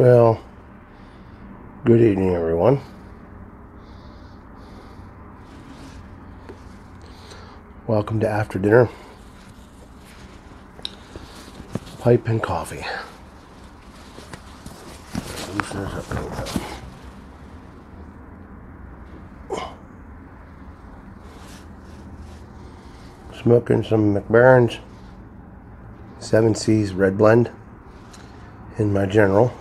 Well, good evening, everyone. Welcome to After Dinner Pipe and Coffee. Smoking some McBaren's Seven Seas Red Blend in my General.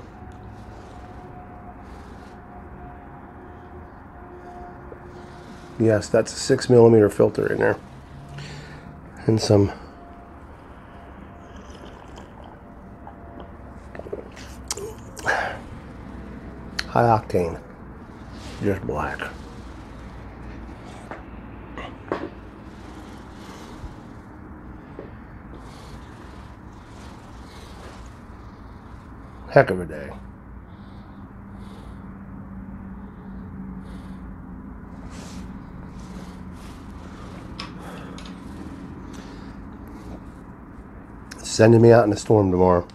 Yes, that's a six millimeter filter in there. And some high octane, just black. Heck of a day. Sending me out in a storm tomorrow.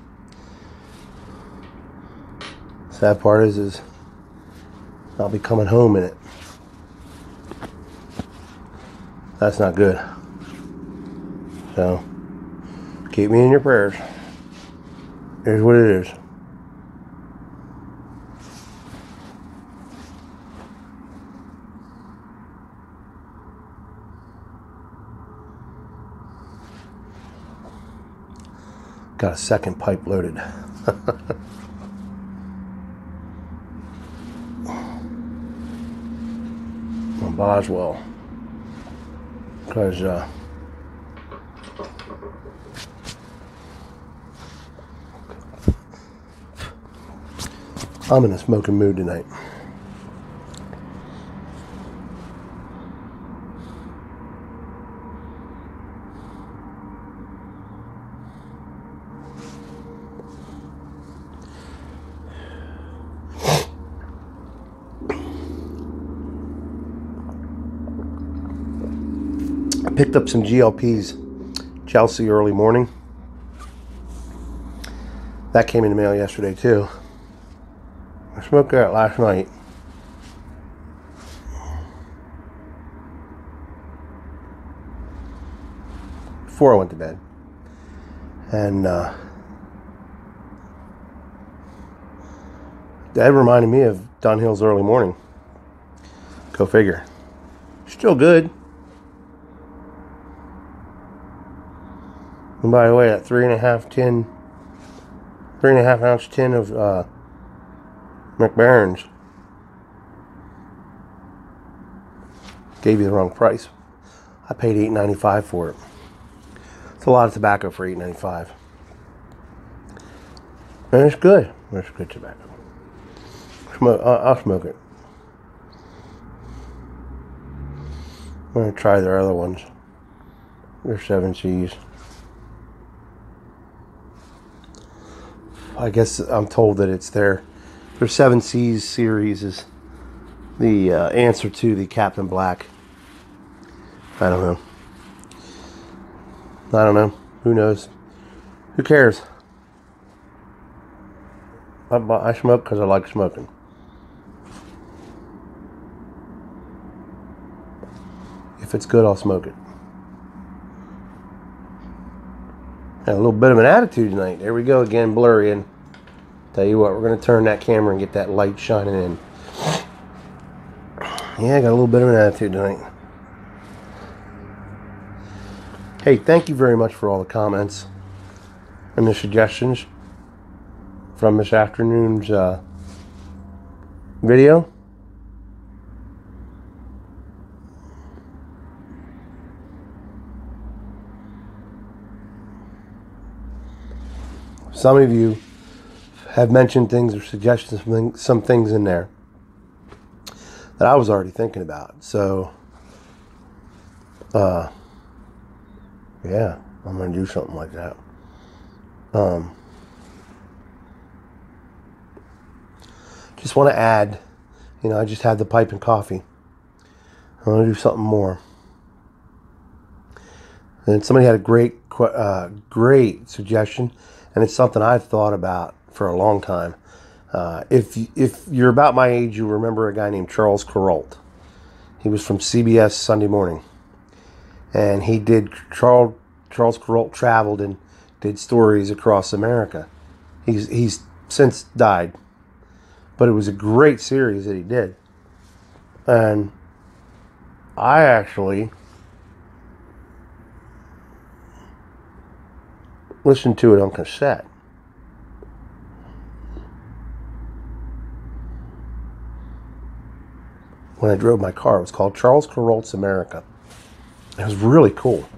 Sad part is, is I'll be coming home in it. That's not good. So, keep me in your prayers. Here's what it is. Got a second pipe loaded. On Boswell. Because, uh, I'm in a smoking mood tonight. I picked up some GLPs Chelsea early morning. That came in the mail yesterday too. I smoked that last night. Before I went to bed. And uh, that reminded me of Dunhill's early morning. Go figure. Still good. And by the way, that three and a half tin, three and a half ounce tin of uh, McBaren's gave you the wrong price. I paid eight ninety five for it. It's a lot of tobacco for eight ninety five, and it's good. It's good tobacco. Smoke. Uh, I'll smoke it. I'm gonna try their other ones. They're Seven Seas. I guess I'm told that it's their their Seven Seas series is the uh, answer to the Captain Black. I don't know. I don't know. Who knows? Who cares? I, I smoke because I like smoking. If it's good, I'll smoke it. Had a little bit of an attitude tonight. There we go again, blurry. And tell you what, we're going to turn that camera and get that light shining in. Yeah, I got a little bit of an attitude tonight. Hey, thank you very much for all the comments and the suggestions from this afternoon's uh, video. Some of you have mentioned things or suggestions, some things in there that I was already thinking about. So, uh, yeah, I'm going to do something like that. Um, just want to add, you know, I just had the pipe and coffee. I want to do something more. And somebody had a great, uh, great suggestion and it's something I've thought about for a long time. Uh, if if you're about my age, you remember a guy named Charles Kuralt. He was from CBS Sunday Morning, and he did Charles Charles Kuralt traveled and did stories across America. He's he's since died, but it was a great series that he did, and I actually listened to it on cassette. When I drove my car, it was called Charles Kuralt's America. It was really cool.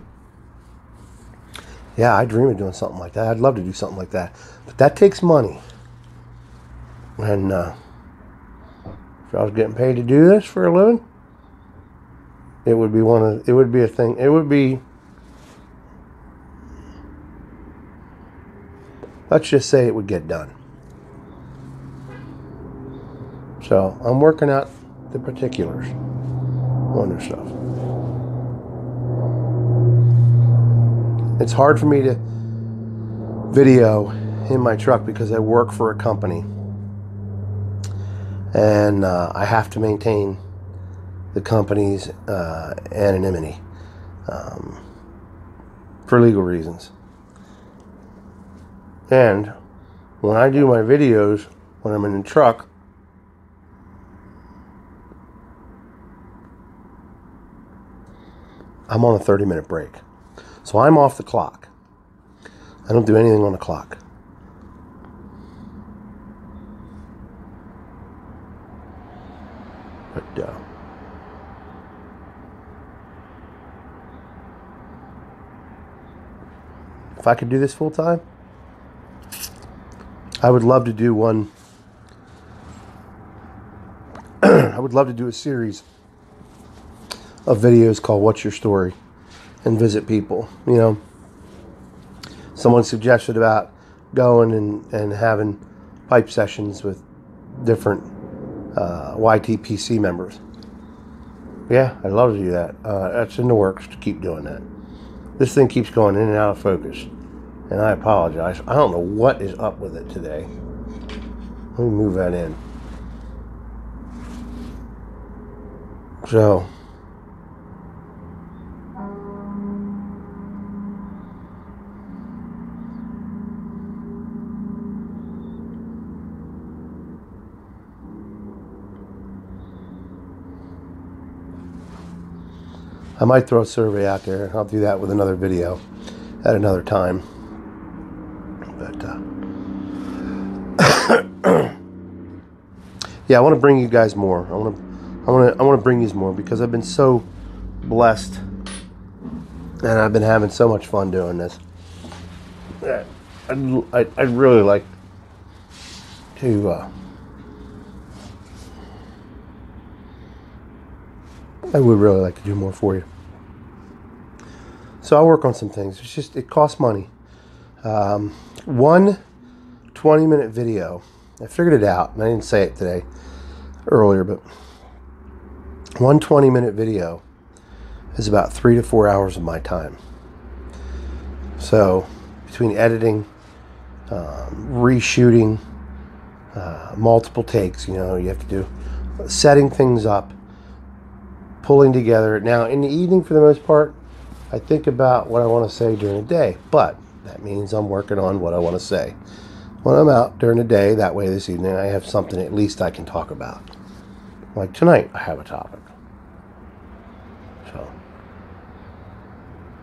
Yeah, I dream of doing something like that. I'd love to do something like that, but that takes money. And uh, if I was getting paid to do this for a living, it would be one of it would be a thing. It would be let's just say it would get done. So I'm working out the particulars on this stuff. It's hard for me to video in my truck because I work for a company and uh, I have to maintain the company's uh, anonymity um, for legal reasons. And when I do my videos when I'm in the truck, I'm on a 30 minute break. So I'm off the clock. I don't do anything on the clock. But, uh, if I could do this full time, I would love to do one. I would love to do a series of videos called What's Your Story and visit people. You know, someone suggested about going and, and having pipe sessions with different uh, YTPC members. Yeah, I'd love to do that. Uh, that's in the works to keep doing that. This thing keeps going in and out of focus and I apologize. I don't know what is up with it today. Let me move that in. So, I might throw a survey out there. I'll do that with another video at another time. Yeah, I want to bring you guys more. I want to, I want to, I want to bring you more because I've been so blessed, and I've been having so much fun doing this. I'd, I'd, I'd really like to. Uh, I would really like to do more for you. So I'll work on some things. It's just it costs money. Um, one 20 minute video. I figured it out, and I didn't say it today earlier, but one 20 minute video is about three to four hours of my time. So, between editing, um, reshooting, uh, multiple takes, you know, you have to do setting things up, pulling together. Now, in the evening, for the most part, I think about what I want to say during the day, but that means I'm working on what I want to say when I'm out during the day. That way, this evening, I have something at least I can talk about. Like tonight, I have a topic. So,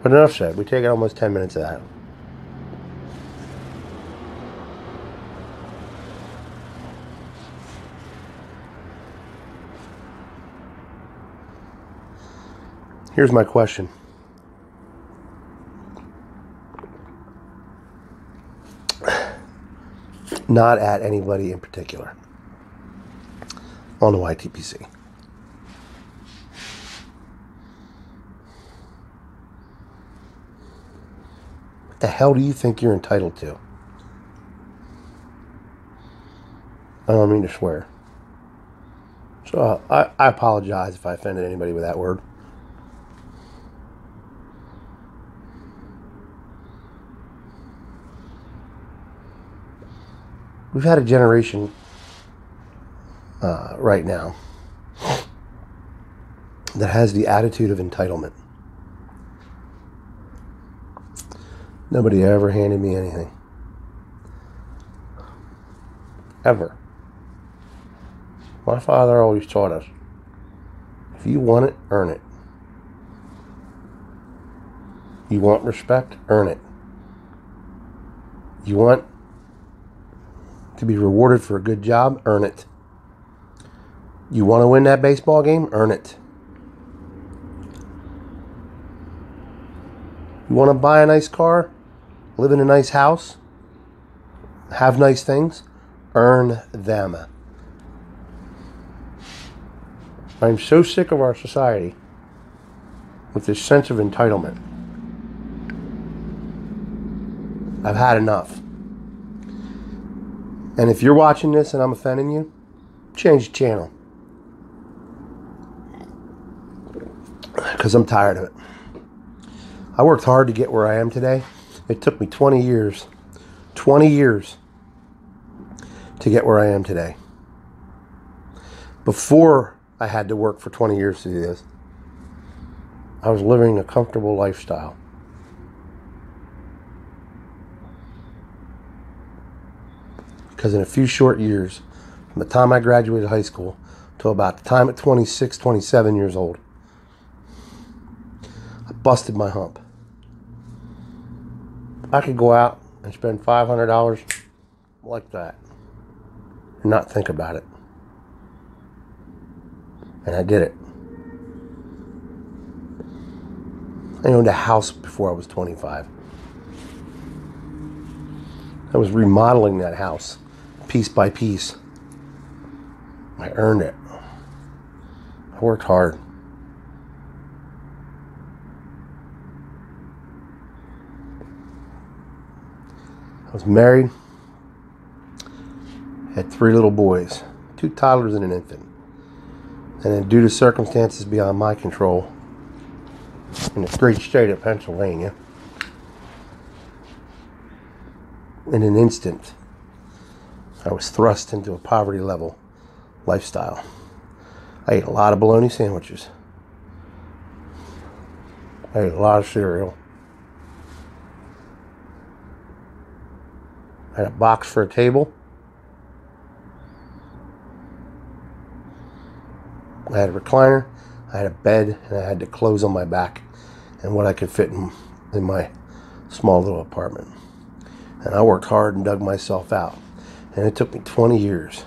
but enough said. We take almost 10 minutes of that. Here's my question. Not at anybody in particular on the YTPC. What the hell do you think you're entitled to? I don't mean to swear. So uh, I, I apologize if I offended anybody with that word. We've had a generation uh, right now that has the attitude of entitlement. Nobody ever handed me anything. Ever. My father always taught us if you want it, earn it. You want respect, earn it. You want to be rewarded for a good job, earn it. You want to win that baseball game, earn it. You want to buy a nice car, live in a nice house, have nice things, earn them. I'm so sick of our society with this sense of entitlement. I've had enough. And if you're watching this and I'm offending you, change the channel. Because I'm tired of it. I worked hard to get where I am today. It took me 20 years, 20 years to get where I am today. Before I had to work for 20 years to do this, I was living a comfortable lifestyle. Because in a few short years, from the time I graduated high school to about the time at 26, 27 years old, I busted my hump. I could go out and spend $500 like that and not think about it. And I did it. I owned a house before I was 25. I was remodeling that house piece by piece. I earned it. I worked hard. I was married, had three little boys, two toddlers and an infant. And then, due to circumstances beyond my control, in the great state of Pennsylvania, in an instant, I was thrust into a poverty level lifestyle. I ate a lot of bologna sandwiches. I ate a lot of cereal. I had a box for a table. I had a recliner. I had a bed, and I had to clothes on my back and what I could fit in, in my small little apartment. And I worked hard and dug myself out. And it took me 20 years.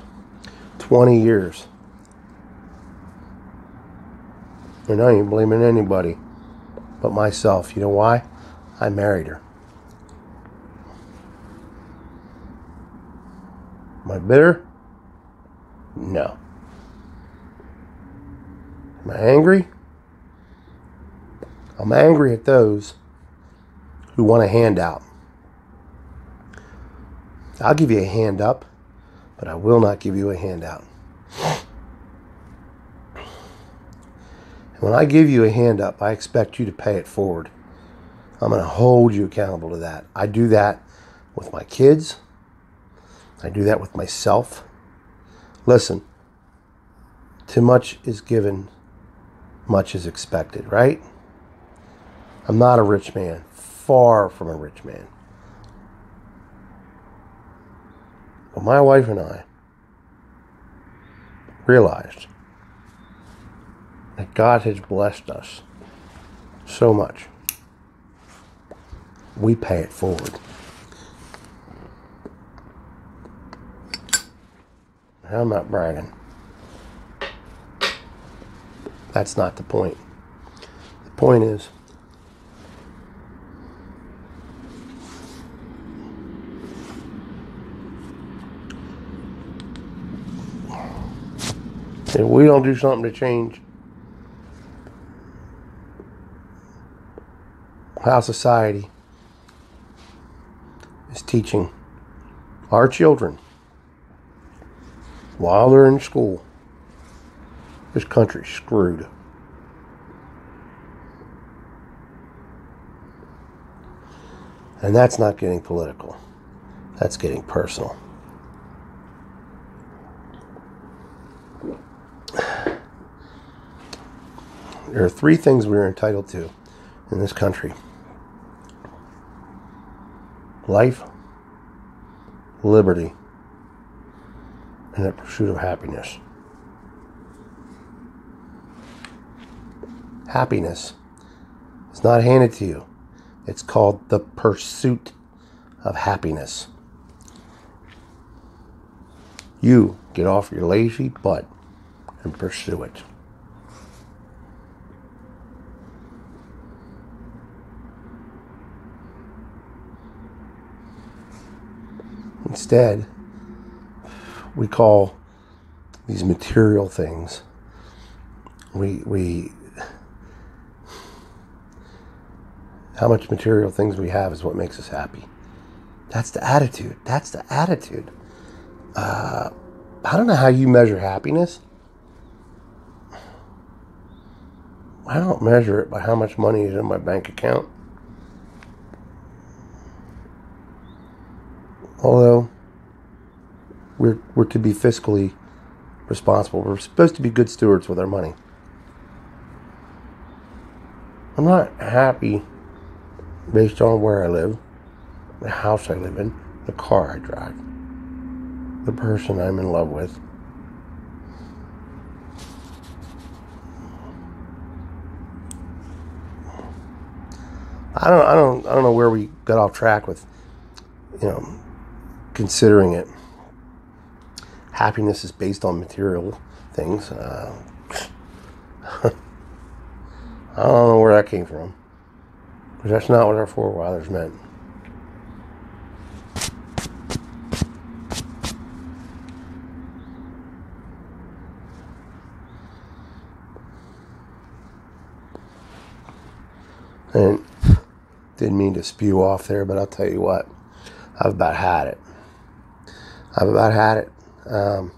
20 years. And I ain't blaming anybody but myself. You know why? I married her. Am I bitter? No. Am I angry? I'm angry at those who want a handout. I'll give you a hand up, but I will not give you a handout. When I give you a hand up, I expect you to pay it forward. I'm going to hold you accountable to that. I do that with my kids. I do that with myself. Listen, too much is given, much is expected, right? I'm not a rich man, far from a rich man. But my wife and I realized that God has blessed us so much. We pay it forward. I'm not bragging. That's not the point. The point is, if we don't do something to change how society is teaching our children while they're in school. This country's screwed. And that's not getting political. That's getting personal. There are three things we are entitled to in this country life, liberty, and the pursuit of happiness. Happiness is not handed to you, it's called the pursuit of happiness. You get off your lazy butt and pursue it. Instead, we call these material things, we, we, how much material things we have is what makes us happy. That's the attitude. That's the attitude. Uh, I don't know how you measure happiness. I don't measure it by how much money is in my bank account. Although we're, we're to be fiscally responsible, we're supposed to be good stewards with our money. I'm not happy based on where I live, the house I live in, the car I drive, the person I'm in love with. I don't, I don't, I don't know where we got off track with, you know, considering it. Happiness is based on material things. Uh, I don't know where that came from. But that's not what our forefathers meant. And didn't mean to spew off there, but I'll tell you what, I've about had it. I've about had it. Um,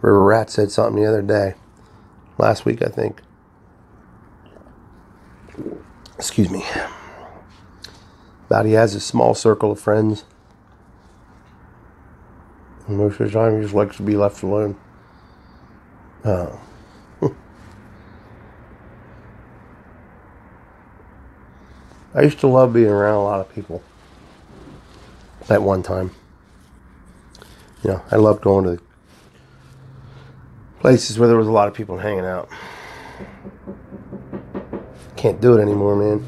River Rat said something the other day, last week, I think. Excuse me. About he has a small circle of friends. And most of the time, he just likes to be left alone. Uh, I used to love being around a lot of people at one time. You know, I loved going to places where there was a lot of people hanging out. Can't do it anymore, man.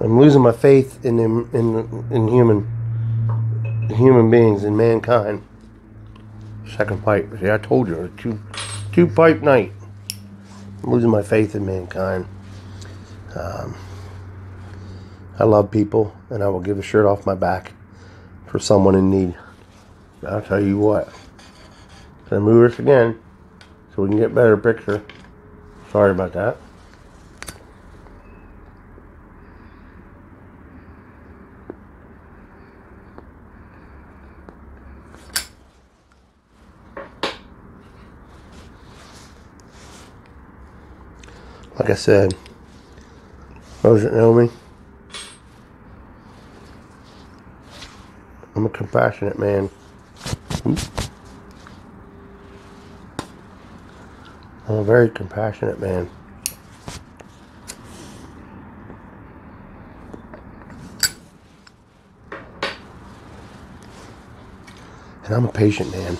I'm losing my faith in in in, human in human beings in mankind. Second pipe. See, I told you, two two pipe night. I'm losing my faith in mankind. Um, I love people, and I will give a shirt off my back for someone in need. I'll tell you what. Gonna move this again so we can get better picture. Sorry about that. Like I said, those that know me, I'm a compassionate man. I'm a very compassionate man. And I'm a patient man.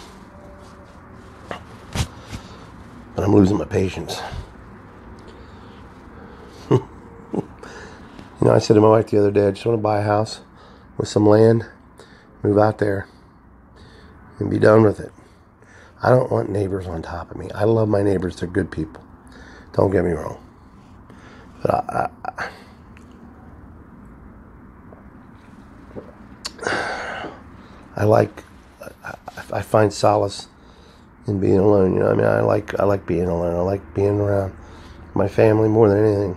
But I'm losing my patience. you know, I said to my wife the other day, I just want to buy a house with some land, move out there, and be done with it. I don't want neighbors on top of me. I love my neighbors; they're good people. Don't get me wrong. But I, I, I like, I, I find solace in being alone. You know, I mean, I like, I like being alone. I like being around my family more than anything.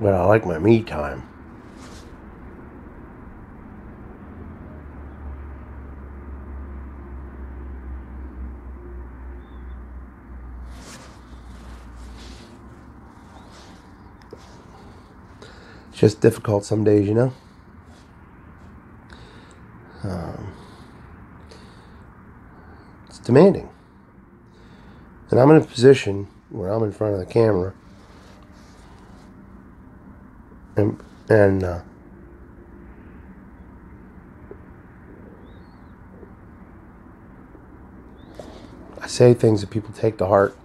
But I like my me time. Just difficult some days, you know. Um, it's demanding. And I'm in a position where I'm in front of the camera and and uh, I say things that people take to heart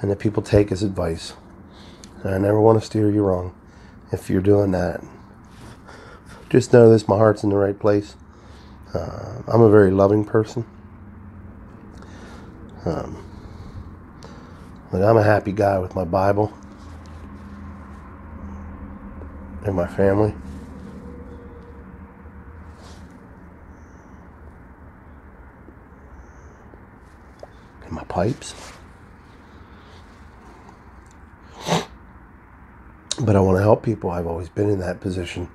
and that people take as advice. And I never want to steer you wrong if you're doing that. Just know this my heart's in the right place. Uh, I'm a very loving person. Um, I'm a happy guy with my Bible and my family. And my pipes. But I want to help people. I've always been in that position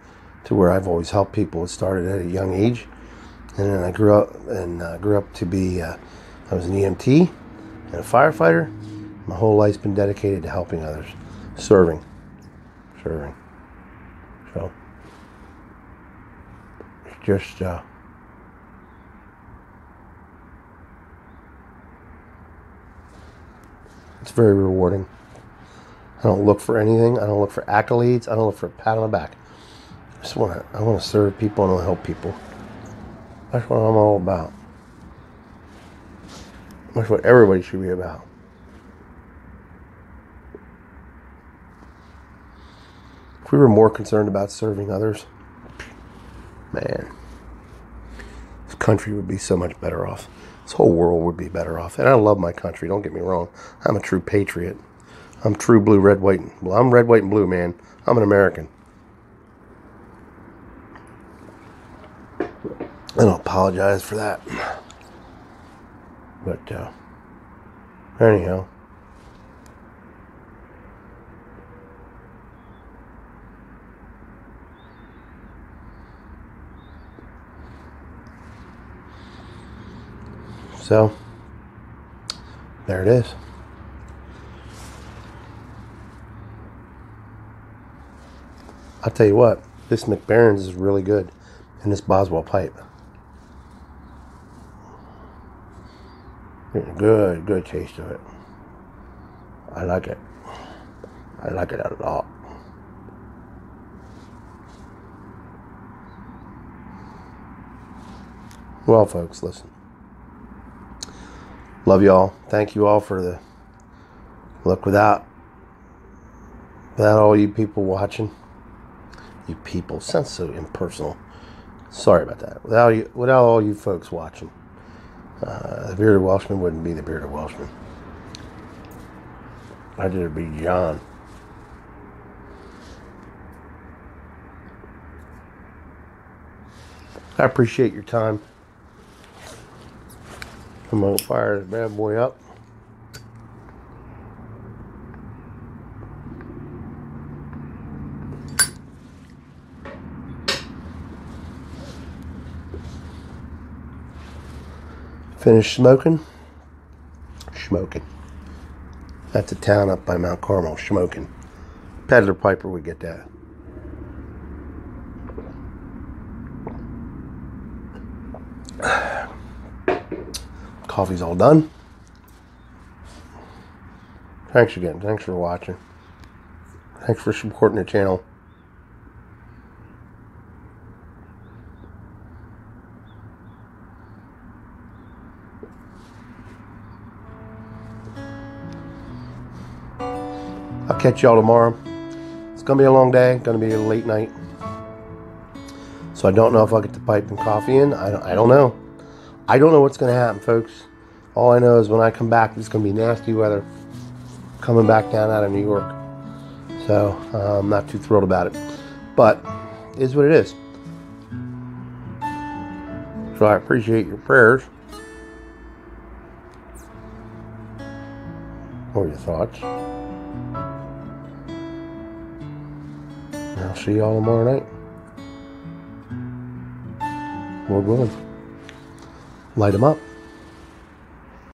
to where I've always helped people. It started at a young age, and then I grew up and uh, grew up to be. Uh, I was an EMT and a firefighter. My whole life's been dedicated to helping others, serving, serving. So it's just. Uh, it's very rewarding. I don't look for anything. I don't look for accolades. I don't look for a pat on the back. I just want to. I want to serve people and I want to help people. That's what I'm all about. That's what everybody should be about. If we were more concerned about serving others, man, this country would be so much better off. This whole world would be better off. And I love my country. Don't get me wrong. I'm a true patriot. I'm true blue, red, white. Well, I'm red, white, and blue, man. I'm an American. I don't apologize for that. But, uh, anyhow. So, there it is. I'll tell you what, this McBaren's is really good, and this Boswell pipe. Good, good taste of it. I like it. I like it a lot. Well, folks, listen. Love y'all. Thank you all for the look without without all you people watching. You people sounds so impersonal. Sorry about that. Without you, without all you folks watching, uh, the bearded Welshman wouldn't be the bearded Welshman. I'd it be John. I appreciate your time. I'm gonna fire this bad boy up. Finish smoking. Shamokin. That's a town up by Mount Carmel. Shamokin. Peddler Piper would get that. Coffee's all done. Thanks again. Thanks for watching. Thanks for supporting the channel. Catch y'all tomorrow. It's gonna be a long day. Gonna be a late night. So I don't know if I'll get the pipe and coffee in. I don't, I don't know. I don't know what's gonna happen, folks. All I know is when I come back, it's gonna be nasty weather coming back down out of New York. So uh, I'm not too thrilled about it. But it is what it is. So I appreciate your prayers or your thoughts. See y'all tomorrow night. Lord willing. Light them up.